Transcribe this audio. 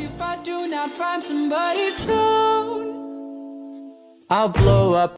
If I do not find somebody soon, I'll blow up.